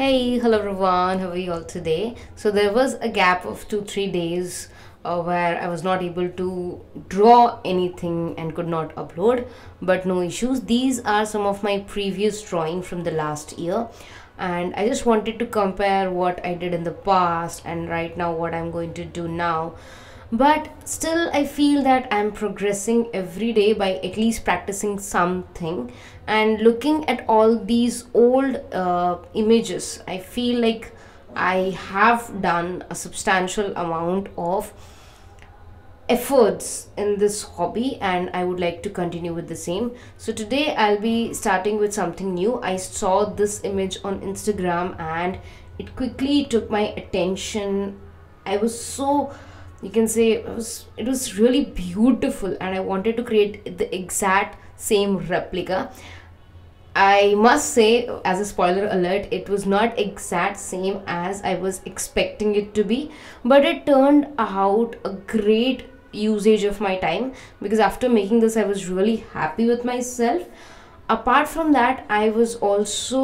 Hey, hello everyone. How are you all today? So there was a gap of two, three days uh, where I was not able to draw anything and could not upload, but no issues. These are some of my previous drawing from the last year, and I just wanted to compare what I did in the past and right now what I'm going to do now but still i feel that i'm progressing every day by at least practicing something and looking at all these old uh, images i feel like i have done a substantial amount of efforts in this hobby and i would like to continue with the same. So today i'll be starting with something new. I saw this image on instagram and it quickly took my attention. I was so you can say it was it was really beautiful and i wanted to create the exact same replica i must say as a spoiler alert it was not exact same as i was expecting it to be but it turned out a great usage of my time because after making this i was really happy with myself apart from that i was also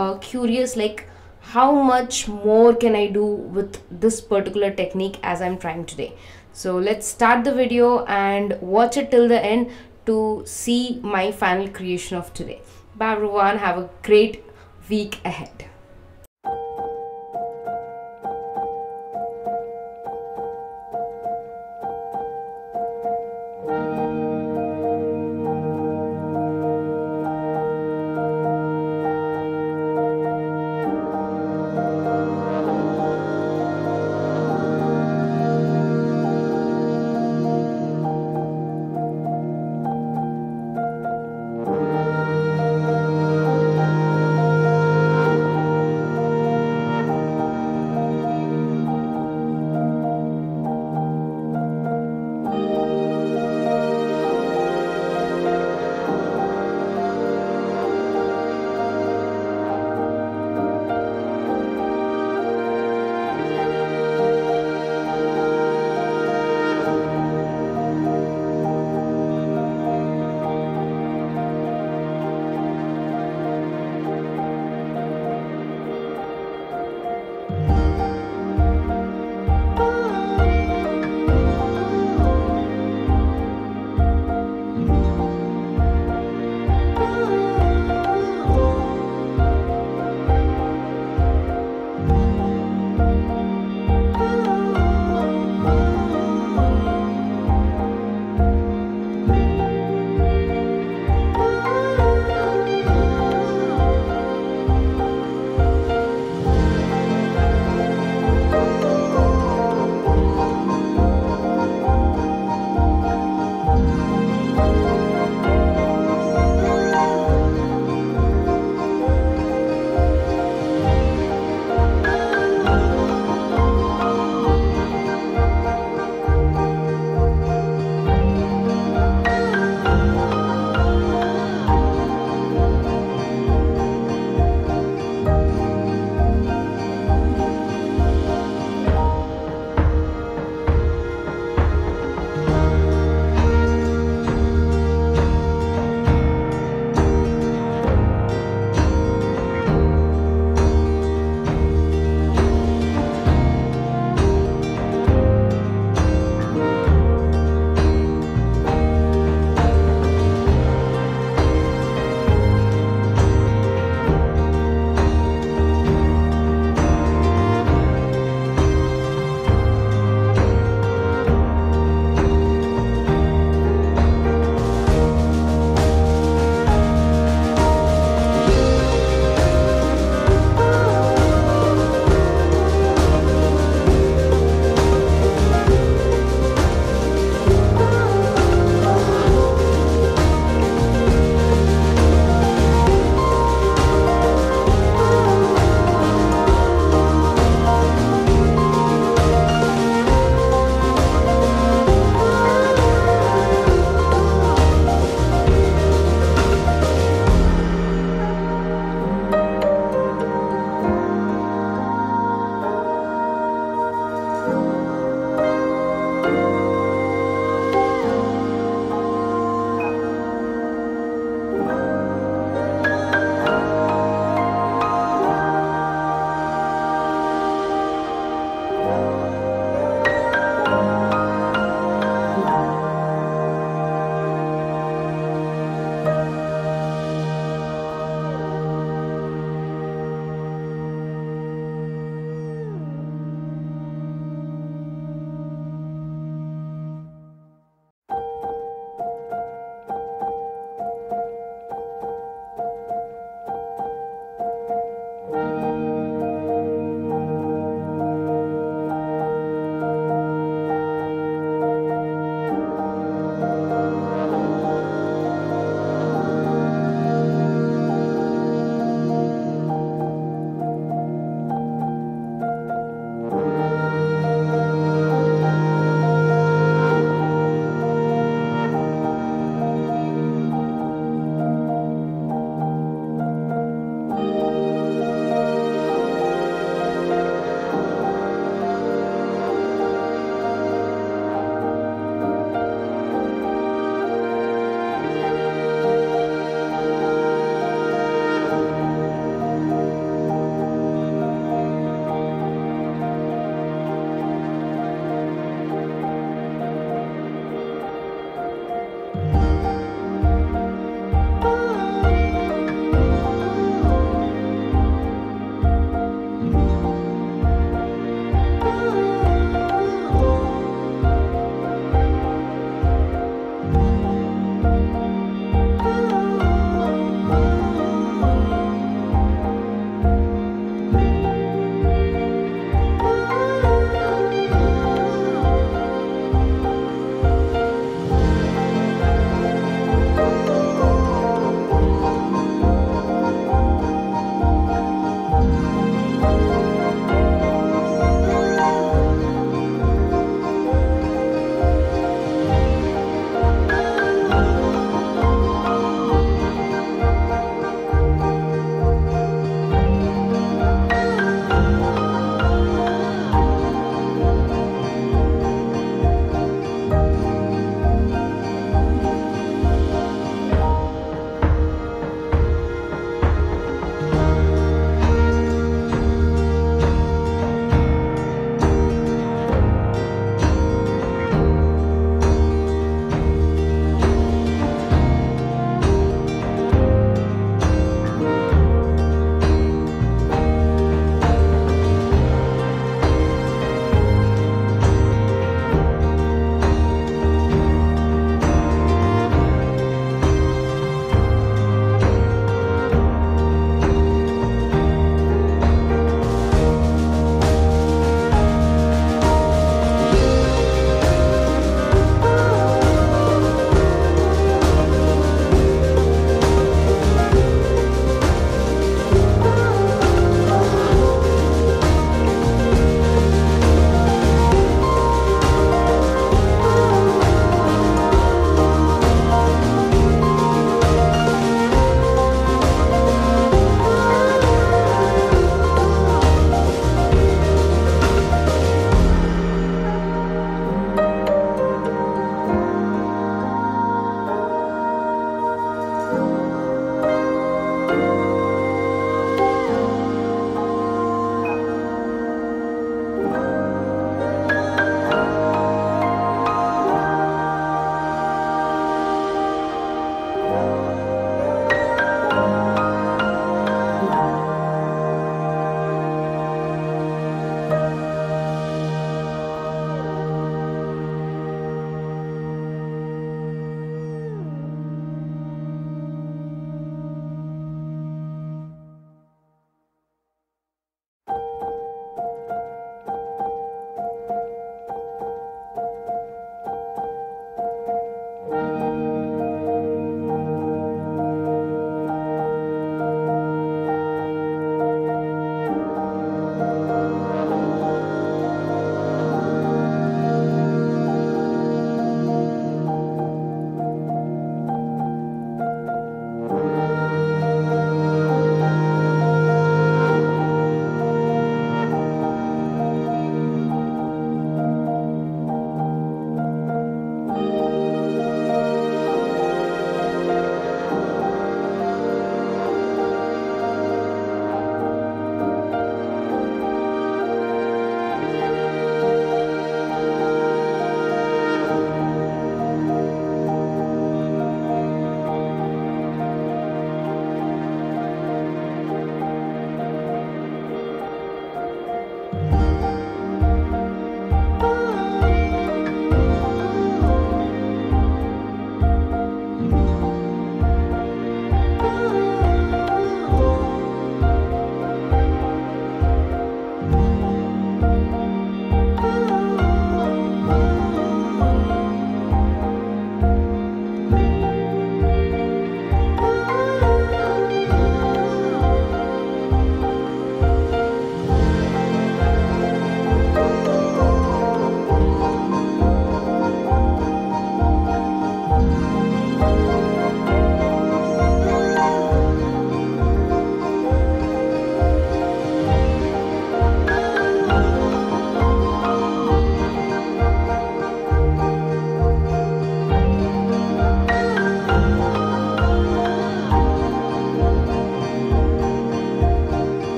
uh, curious like how much more can I do with this particular technique as I'm trying today. So let's start the video and watch it till the end to see my final creation of today. Bye everyone, have a great week ahead.